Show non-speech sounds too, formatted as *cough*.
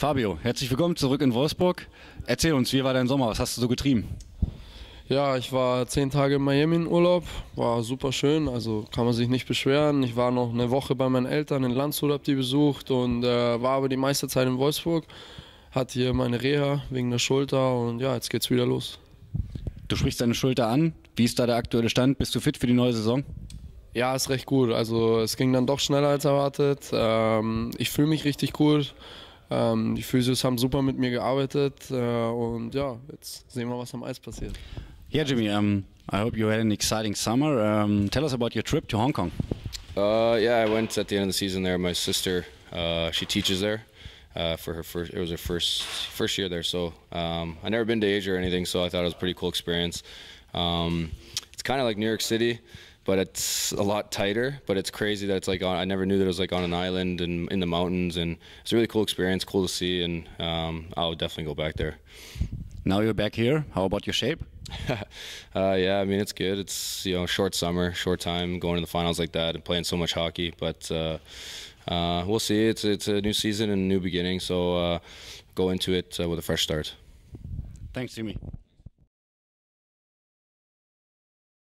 Fabio, herzlich willkommen zurück in Wolfsburg. Erzähl uns, wie war dein Sommer? Was hast du so getrieben? Ja, ich war zehn Tage in Miami in Urlaub, war super schön, also kann man sich nicht beschweren. Ich war noch eine Woche bei meinen Eltern in Landshut, hab die besucht und äh, war aber die meiste Zeit in Wolfsburg. Hatte hier meine Reha wegen der Schulter und ja, jetzt geht's wieder los. Du sprichst deine Schulter an. Wie ist da der aktuelle Stand? Bist du fit für die neue Saison? Ja, ist recht gut. Also es ging dann doch schneller als erwartet. Ähm, ich fühle mich richtig gut. Ähm, die Physios haben super mit mir gearbeitet äh, und ja, jetzt sehen wir, was am Eis passiert. Yeah, Jimmy. Um, I hope you had an exciting summer. Um, tell us about your trip to Hong Kong. Uh, yeah, I went at the end of the season there. My sister, uh, she teaches there. Uh, for her first, it was her first first year there. So um, I never been to Asia or anything, so I thought it was a pretty cool experience. Um, it's kind of like New York City, but it's a lot tighter. But it's crazy that it's like on, I never knew that it was like on an island and in the mountains, and it's a really cool experience, cool to see, and um, I would definitely go back there. Now you're back here. How about your shape? *laughs* uh, yeah, I mean it's good. It's you know short summer, short time, going to the finals like that and playing so much hockey. But uh, uh, we'll see. It's it's a new season and a new beginning, so uh, go into it uh, with a fresh start. Thanks, Jimmy.